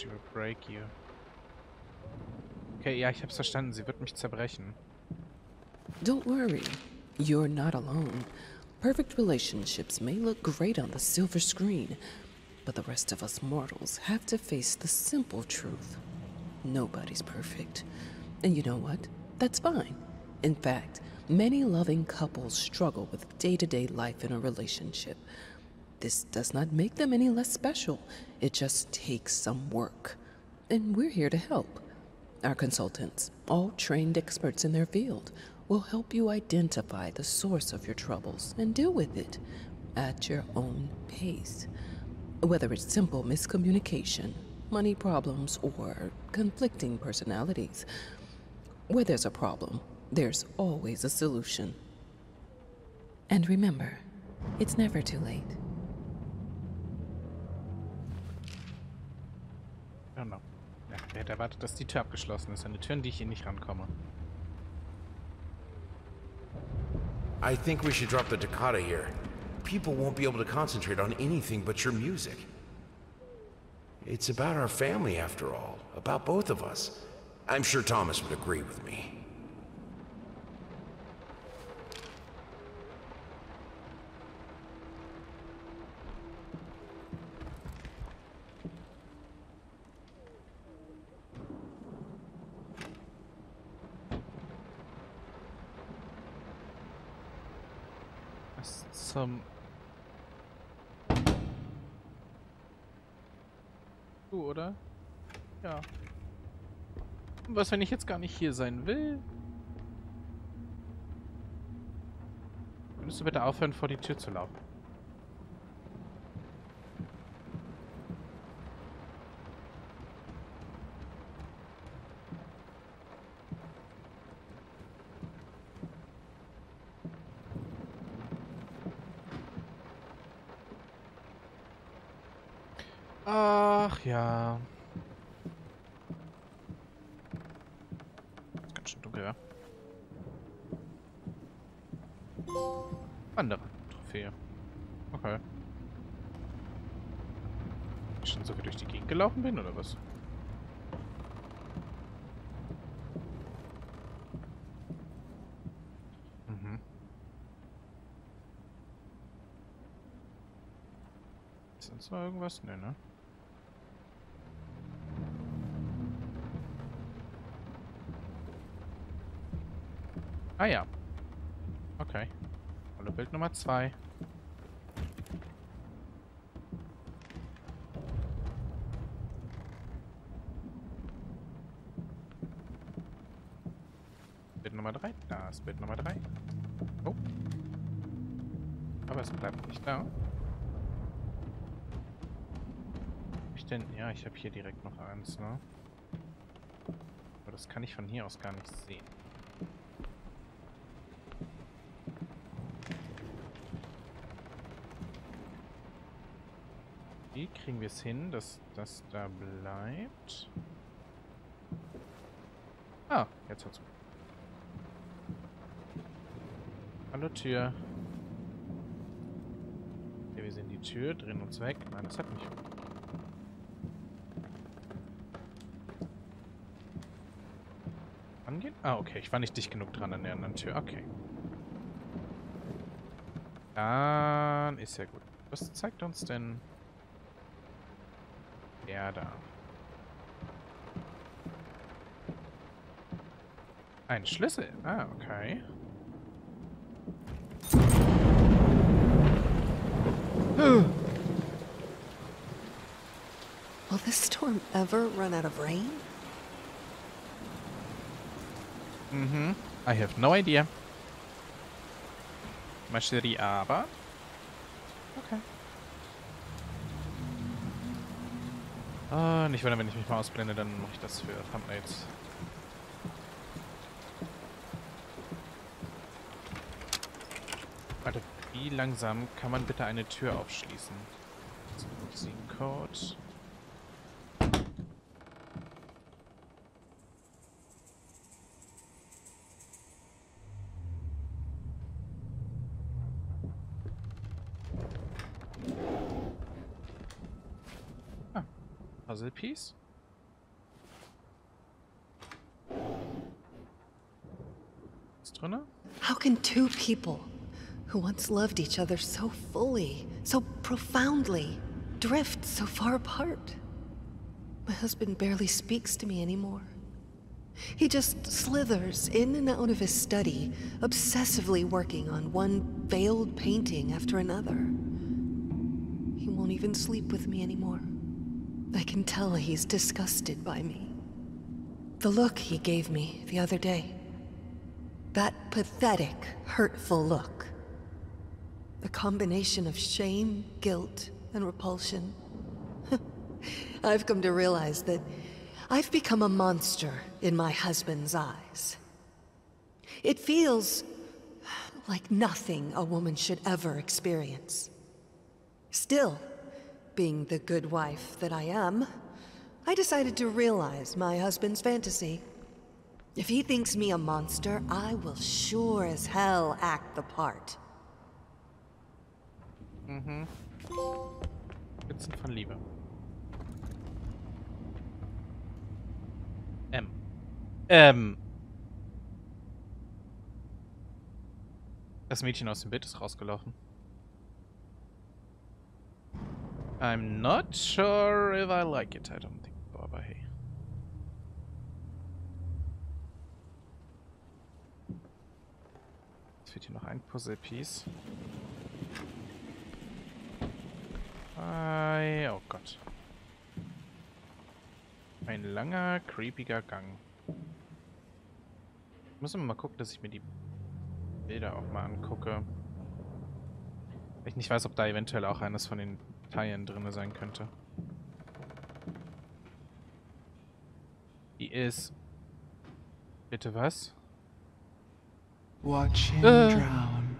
She will break you. Okay, ja, ich hab's verstanden. Sie wird mich zerbrechen. Don't worry, you're not alone. Perfect relationships may look great on the silver screen, but the rest of us mortals have to face the simple truth. Nobody's perfect. And you know what? That's fine. In fact, many loving couples struggle with day to day life in a relationship. This does not make them any less special, it just takes some work. And we're here to help. Our consultants, all trained experts in their field, will help you identify the source of your troubles and deal with it at your own pace. Whether it's simple miscommunication, money problems, or conflicting personalities, where there's a problem, there's always a solution. And remember, it's never too late. Hätte erwartet, dass die Tür abgeschlossen ist? Eine Tür, in die ich hier nicht rankomme. I think we should drop the toccata here. People won't be able to concentrate on anything but your music. It's about our family, after all. About both of us. I'm sure Thomas would agree with me. Was zum... Du, oder? Ja. Was, wenn ich jetzt gar nicht hier sein will? Könntest du bitte aufhören, vor die Tür zu laufen? Andere Trophäe. Okay. Ich schon so viel durch die Gegend gelaufen bin, oder was? Mhm. Ist sonst irgendwas? Nee, ne? Ah ja. Bild Nummer 2. Bild Nummer 3. Da ist Bild Nummer 3. Oh. Aber es bleibt nicht da. Ich denn? Ja, ich habe hier direkt noch eins, ne? Aber das kann ich von hier aus gar nicht sehen. Wie kriegen wir es hin, dass das da bleibt? Ah, jetzt hat's. Hallo Tür. Okay, wir sehen die Tür, drehen uns weg. Nein, das hat nicht. Angehen? Ah, okay. Ich war nicht dicht genug dran an der anderen Tür. Okay. Dann ist ja gut. Was zeigt uns denn der da? Ein Schlüssel. Ah, okay. Will this storm ever run out of rain? Mhm. I have no idea. Mascherie, aber... Okay. Ah, nicht wundern, wenn ich mich mal ausblende, dann mache ich das für Thumbnails. Warte, wie langsam kann man bitte eine Tür aufschließen? Code. puzzle piece. How can two people who once loved each other so fully, so profoundly, drift so far apart? My husband barely speaks to me anymore. He just slithers in and out of his study, obsessively working on one veiled painting after another. He won't even sleep with me anymore. I can tell he's disgusted by me. The look he gave me the other day. That pathetic, hurtful look. A combination of shame, guilt, and repulsion. I've come to realize that I've become a monster in my husband's eyes. It feels like nothing a woman should ever experience. Still, being the good wife that I am, I decided to realize my husband's fantasy. If he thinks me a monster, I will sure as hell act the part. Mhm. Spitzen von Liebe. M. Ähm. Das Mädchen aus dem Bild ist rausgelaufen. I'm not sure if I like it. I don't think aber hey. Jetzt fehlt hier noch ein Puzzle-Piece. Ei, oh Gott. Ein langer, creepiger Gang. Ich muss immer mal gucken, dass ich mir die Bilder auch mal angucke. Ich nicht weiß, ob da eventuell auch eines von den Teilen drin sein könnte. Die ist... Bitte was? Watch him Äh. drown.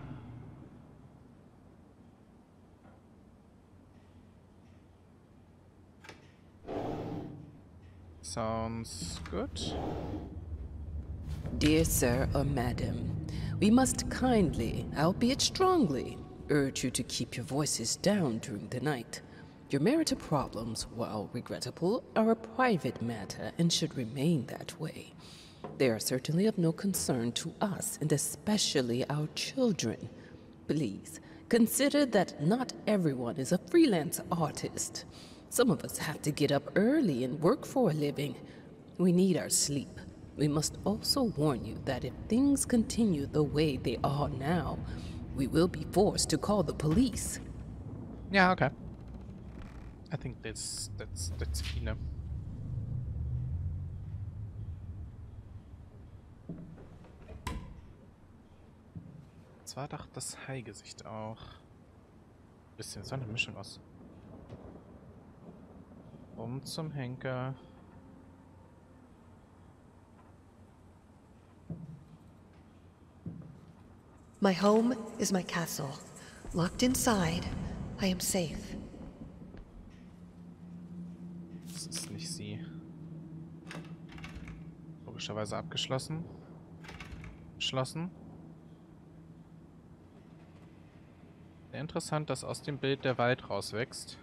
Sounds good. Dear sir or madam, we must kindly, albeit strongly, urge you to keep your voices down during the night. Your marital problems, while regrettable, are a private matter and should remain that way. They are certainly of no concern to us, and especially our children. Please, consider that not everyone is a freelance artist. Some of us have to get up early and work for a living. We need our sleep. We must also warn you that if things continue the way they are now, we will be forced to call the police. Ja, okay. I think that's that's that's enough. Das war doch das Hai-Gesicht auch. Bisschen, so eine Mischung aus. Um zum Henker. My home is my castle. Locked inside, I am safe. Das ist nicht sie. Logischerweise abgeschlossen. Geschlossen. Sehr interessant, dass aus dem Bild der Wald rauswächst.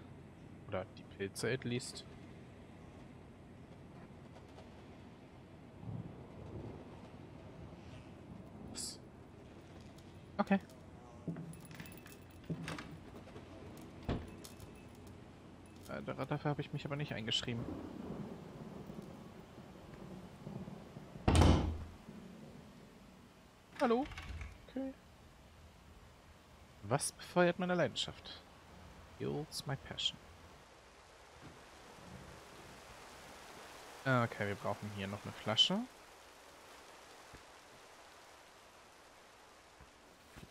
Oder die Pilze at least. Was? Okay. Äh, da- Dafür habe ich mich aber nicht eingeschrieben. Hallo? Okay. Was befeuert meine Leidenschaft? Fuels my passion. Ah, Okay, wir brauchen hier noch eine Flasche.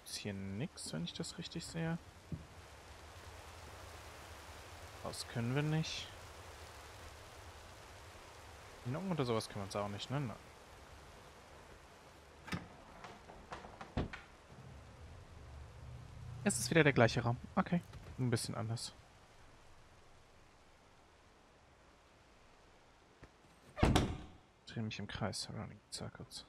Gibt's hier nix, wenn ich das richtig sehe? Raus können wir nicht. Noch oder sowas können wir uns auch nicht, ne? Nein. Es ist wieder der gleiche Raum. Okay. Ein bisschen anders. Ich drehe mich im Kreis. Running Circles.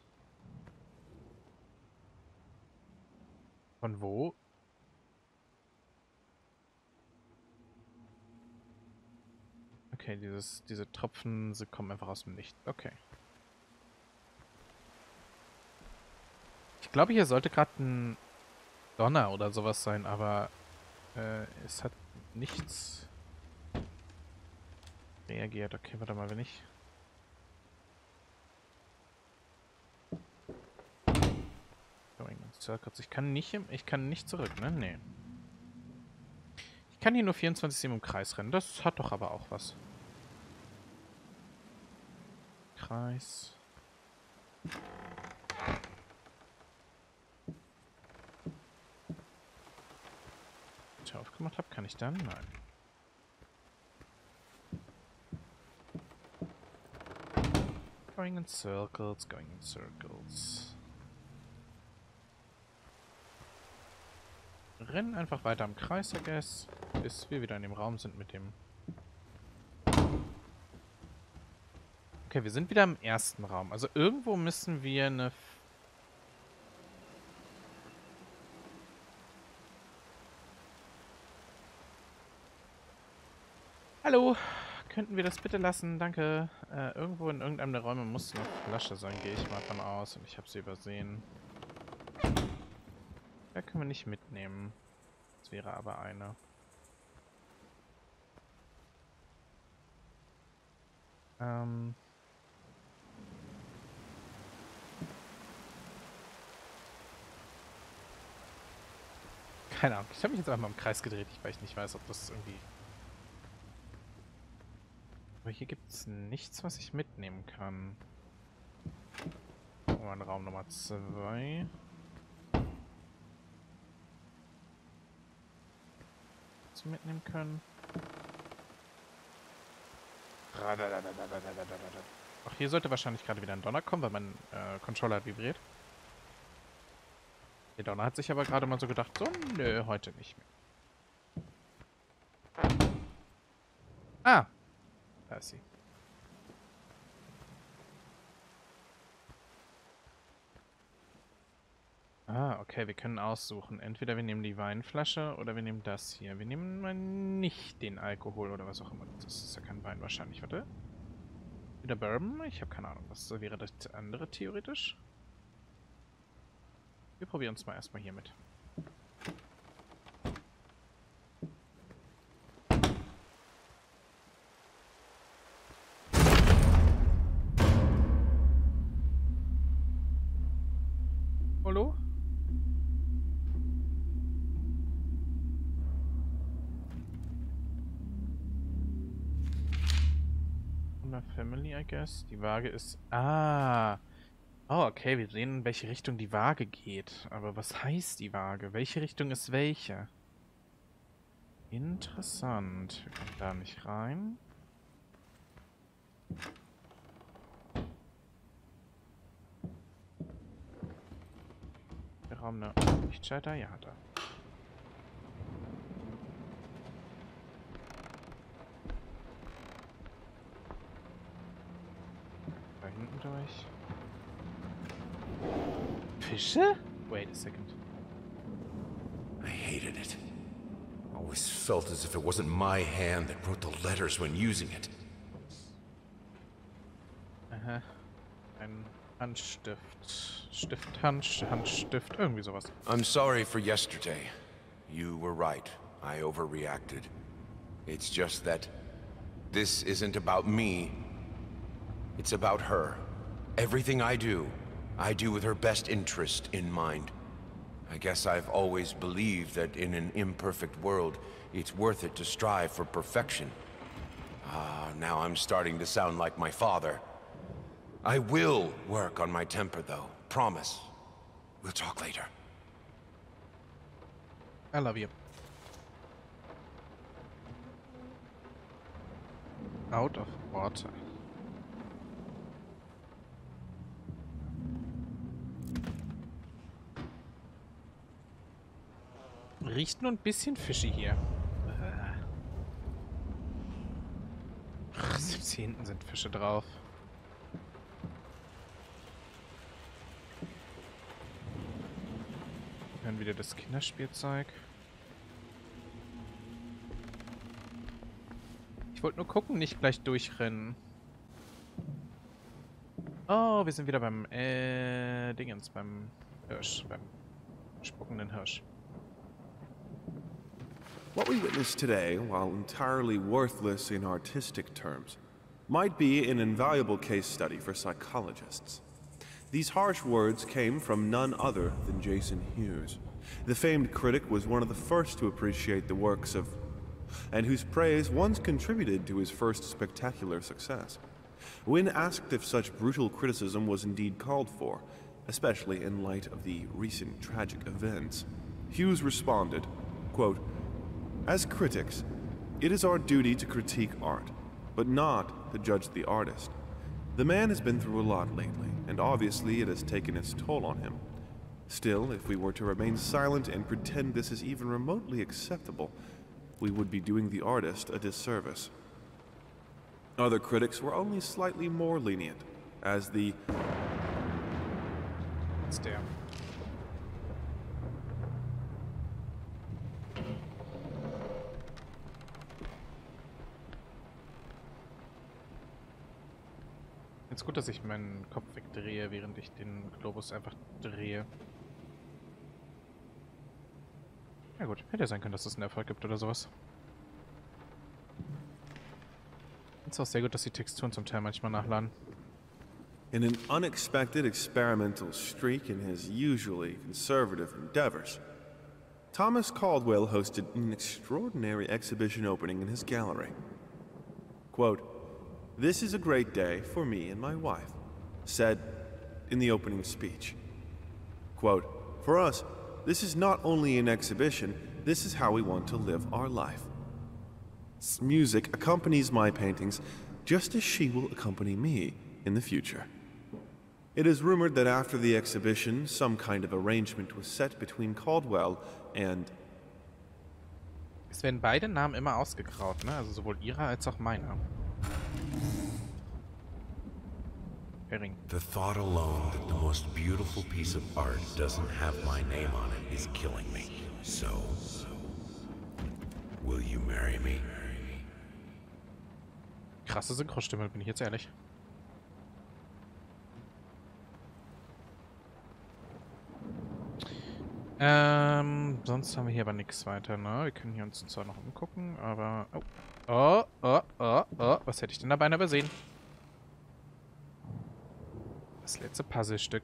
Von wo? Okay, dieses, diese Tropfen, sie kommen einfach aus dem Licht. Okay. glaube, hier sollte gerade ein Donner oder sowas sein, aber äh, es hat nichts reagiert. Okay, warte mal, wenn ich... In circles. Ich kann nicht, ich kann nicht zurück, ne? Nee. Ich kann hier nur 24-7 im Kreis rennen. Das hat doch aber auch was. Kreis. ich aufgemacht habe, kann ich dann? Nein. Going in circles, going in circles. Rennen einfach weiter im Kreis, I guess, bis wir wieder in dem Raum sind mit dem... Okay, wir sind wieder im ersten Raum. Also irgendwo müssen wir eine Hallo, könnten wir das bitte lassen? Danke. Äh, irgendwo in irgendeinem der Räume muss eine Flasche sein, gehe ich mal von aus. Und ich habe sie übersehen. Da können wir nicht mitnehmen. Das wäre aber eine. Ähm... Keine Ahnung. Ich habe mich jetzt einfach mal im Kreis gedreht, weil ich nicht weiß, ob das irgendwie aber hier gibt es nichts, was ich mitnehmen kann. Oh, in Raum Nummer 2. Was wir mitnehmen können. Ach, hier sollte wahrscheinlich gerade wieder ein Donner kommen, weil mein äh, Controller vibriert. Der Donner hat sich aber gerade mal so gedacht, so, nö, heute nicht mehr. Ah, da ist sie. Ah, okay, wir können aussuchen. Entweder wir nehmen die Weinflasche oder wir nehmen das hier. Wir nehmen mal nicht den Alkohol oder was auch immer. Das ist ja kein Wein wahrscheinlich. Warte. Wieder Bourbon? Ich habe keine Ahnung. Was wäre das andere theoretisch? Wir probieren es mal erstmal hier mit. Family, I guess. Die Waage ist... Ah. Oh, okay, wir sehen, in welche Richtung die Waage geht. Aber was heißt die Waage? Welche Richtung ist welche? Interessant. Wir kommen da nicht rein. Der Raum eine Lichtschalter? Ja, da. Durch. Fische? Wait a second. I hated it. Always felt as if it wasn't my hand that wrote the letters when using it. Uh-huh. Aha. Ein Handstift. Stift, Hand, Handstift, irgendwie oh, sowas. I'm sorry for yesterday. You were right. I overreacted. It's just that this isn't about me. It's about her. Everything I do, I do with her best interest in mind. I guess I've always believed that in an imperfect world, it's worth it to strive for perfection. Ah, now I'm starting to sound like my father. I will work on my temper, though. Promise. We'll talk later. I love you. Out of water. Riecht nur ein bisschen fishy hier. Ach, selbst hier hinten sind Fische drauf. Dann wieder das Kinderspielzeug. Ich wollte nur gucken, nicht gleich durchrennen. Oh, wir sind wieder beim, äh, Dingens, beim Hirsch, beim spuckenden Hirsch. What we witness today, while entirely worthless in artistic terms, might be an invaluable case study for psychologists. These harsh words came from none other than Jason Hughes. The famed critic was one of the first to appreciate the works of, and whose praise once contributed to his first spectacular success. When asked if such brutal criticism was indeed called for, especially in light of the recent tragic events, Hughes responded, quote, As critics, it is our duty to critique art, but not to judge the artist. The man has been through a lot lately, and obviously it has taken its toll on him. Still, if we were to remain silent and pretend this is even remotely acceptable, we would be doing the artist a disservice. Other critics were only slightly more lenient, as the Jetzt Jetzt gut, dass ich meinen Kopf wegdrehe, während ich den Globus einfach drehe. Ja gut, hätte sein können, dass es einen Erfolg gibt oder sowas. Ist auch sehr gut, dass die Texturen zum Teil manchmal nachladen. in an unexpected experimental streak in his usually conservative endeavors. Thomas Caldwell hosted an extraordinary exhibition opening in his gallery. Quote, This is a great day for me and my wife, said in the opening speech. Quote, For us, this is not only an exhibition, this is how we want to live our life. Music accompanies my paintings just as she will accompany me in the future. It is rumored that after the exhibition, some kind of arrangement was set between Caldwell and Es werden beide Namen immer ausgegraut, ne? Also sowohl ihrer als auch meiner. Herring. The thought alone that the most beautiful piece of art doesn't have my name on it is killing me. So, will you marry me? Krasse Synchrostimme, bin ich jetzt ehrlich. Ähm, sonst haben wir hier aber nichts weiter, ne? Wir können hier uns zwar noch umgucken, aber... Oh, oh, oh, oh, oh. Was hätte ich denn da beinahe übersehen? Das letzte Puzzlestück.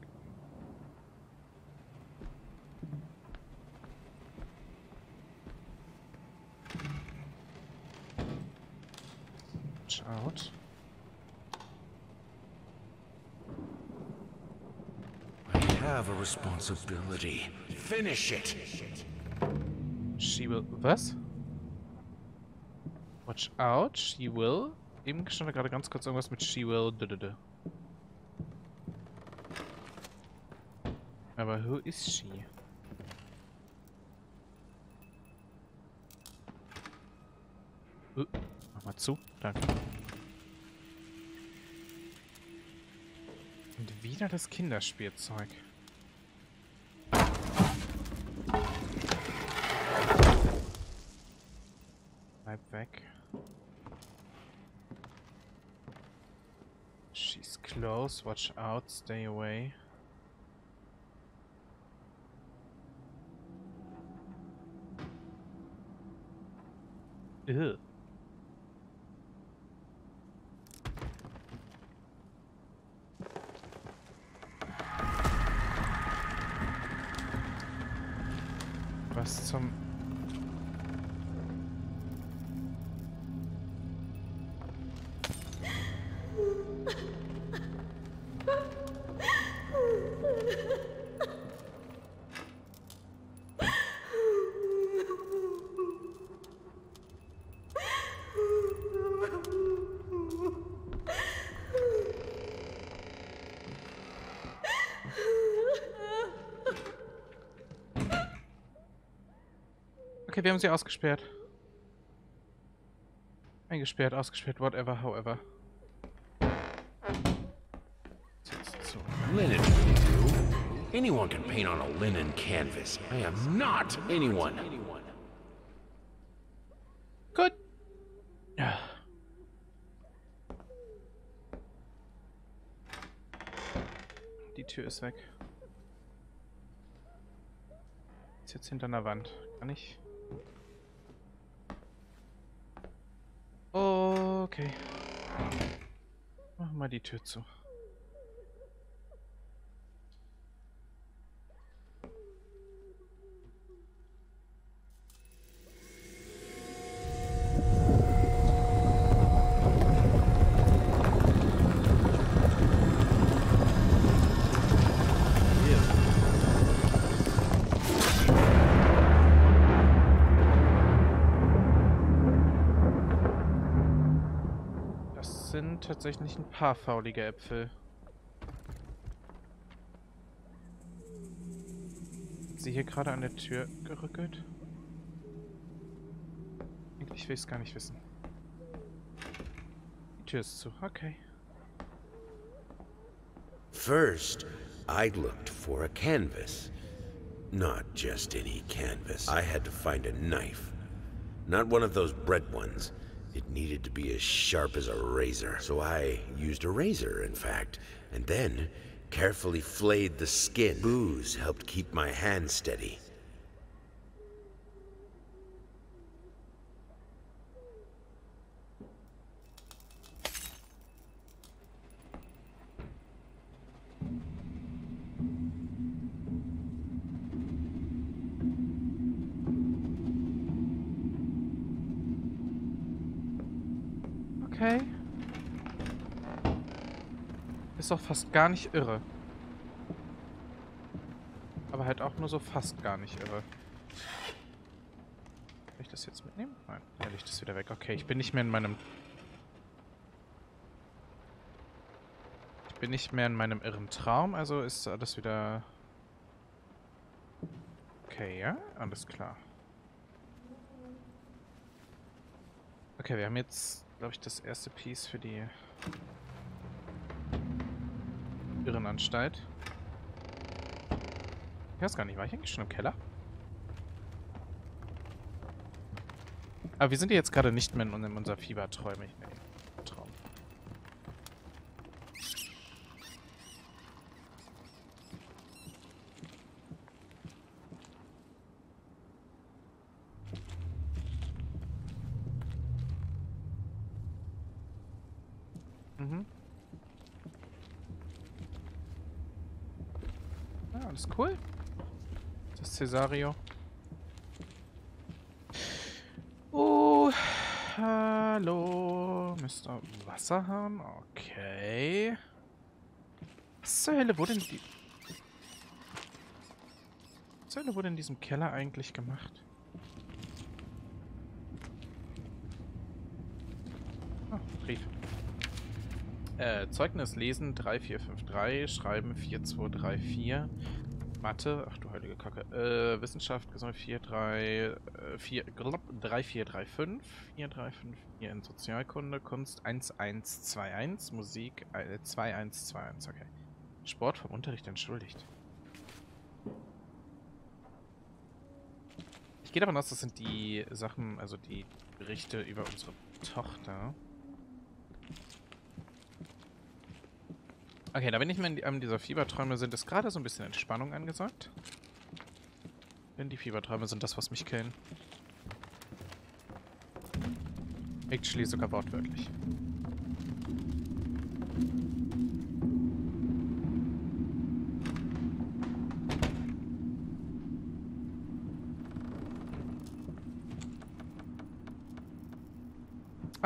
Schaut. I have a responsibility. Finish it! She will. Was? Watch out, she will. Eben stand da gerade ganz kurz irgendwas mit she will. dödödö. Aber who is she? Uh, mach mal zu. Danke. Und wieder das Kinderspielzeug. Bleib weg. She's close. Watch out. Stay away. Ew. Okay, wir haben sie ausgesperrt. Eingesperrt, ausgesperrt, whatever, however. Zu. Linen. Anyone can paint on a linen canvas. I am not anyone. Gut. Ja. Die Tür ist weg. ist jetzt hinter einer Wand. Kann ich? Okay. Machen wir die Tür zu. Tatsächlich ein paar faulige Äpfel. Ist sie hier gerade an der Tür gerückelt? Eigentlich will ich es gar nicht wissen. Die Tür ist zu. Okay. First, I looked for a canvas. Not just any canvas. I had to find a knife. Not one of those bread ones. It needed to be as sharp as a razor. So I used a razor, in fact, and then carefully flayed the skin. Booze helped keep my hand steady. Fast gar nicht irre. Aber halt auch nur so fast gar nicht irre. Kann ich das jetzt mitnehmen? Nein, ja, Licht ist wieder weg. Okay, ich bin nicht mehr in meinem... Ich bin nicht mehr in meinem irren Traum, also ist alles wieder... Okay, ja, alles klar. Okay, wir haben jetzt, glaube ich, das erste Piece für die Irrenanstalt. Ich weiß gar nicht, war ich eigentlich schon im Keller? Aber wir sind ja jetzt gerade nicht mehr in unserem unser Fieberträume. Nee, Traum. Mhm. Alles cool. Das ist Cesario. Oh, hallo, Mr. Wasserhahn. Okay. Was zur Hölle wurde in die... Was zur Hölle wurde in diesem Keller eigentlich gemacht? Ah, Brief. Äh, Zeugnis lesen 3453, schreiben 4234, Mathe, ach du heilige Kacke, äh, Wissenschaft, Gesundheit 43, äh, 4, glaub, 3435, 4354 in Sozialkunde, Kunst 1121, Musik äh, 2121, okay. Sport vom Unterricht entschuldigt. Ich gehe davon aus, das sind die Sachen, also die Berichte über unsere Tochter. Okay, da bin ich mir in einem dieser Fieberträume sind, ist gerade so ein bisschen Entspannung angesagt. Denn die Fieberträume sind das, was mich killen. Actually sogar wortwörtlich.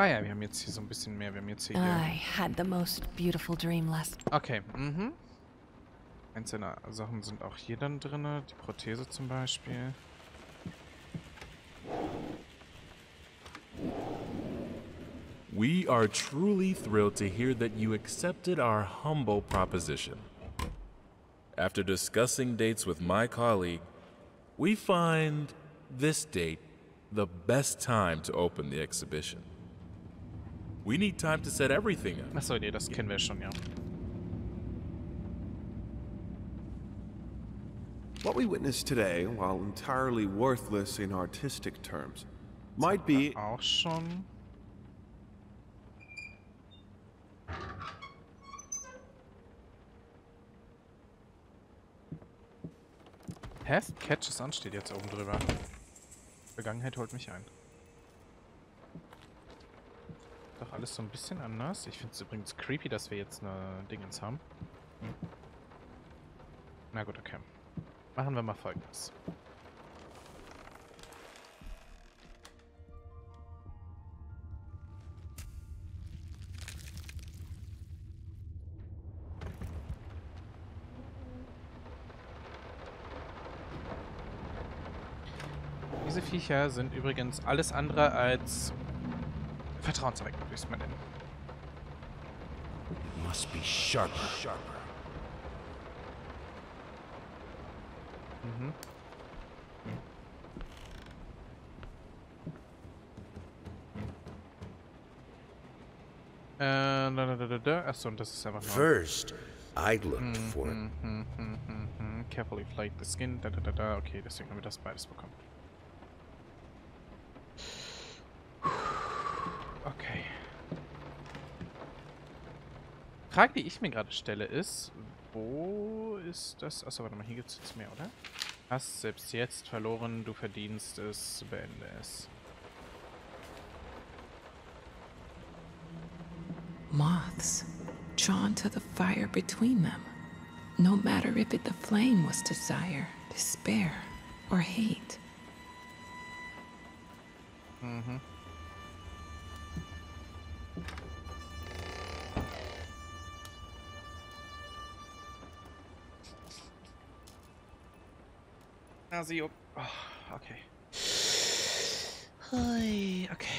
Ah ja, wir haben jetzt hier so ein bisschen mehr. Wir haben jetzt hier... I had the most beautiful dream last. Okay, mhm. Einzelne Sachen sind auch hier dann drin. Die Prothese zum Beispiel. We are truly thrilled to hear that you accepted our humble proposition. After discussing dates with my colleague, we find this date the best time to open the exhibition. We need time to set everything up. Achso, nee, das kennen wir schon, ja. What we witnessed today, while entirely worthless in artistic terms, might be Auch schon. Past Catches On steht jetzt oben drüber. Vergangenheit holt mich ein. Doch alles so ein bisschen anders. Ich finde es übrigens creepy, dass wir jetzt eine Dingens haben. Hm. Na gut, okay. Machen wir mal folgendes. Diese Viecher sind übrigens alles andere als vertrauenserweckend, würde ich es mal nennen. It must be sharper. Sharper. Mhm. Äh, da, da, da, da, da. Achso, und das ist einfach nur... First, I looked mhm, for Hm, hm, hm, hm, hm. Carefully flake the skin. Da, da, da, da. Okay, deswegen haben wir das beides bekommen. Okay. Frage, die ich mir gerade stelle, ist, wo ist das? Achso, warte mal, hier gibt es jetzt mehr, oder? Hast selbst jetzt verloren, du verdienst es, beende es. Moths, drawn to the fire between them. No matter if it the flame was desire, despair, or hate. Mhm. Nase juckt. Oh, okay. Hui, okay.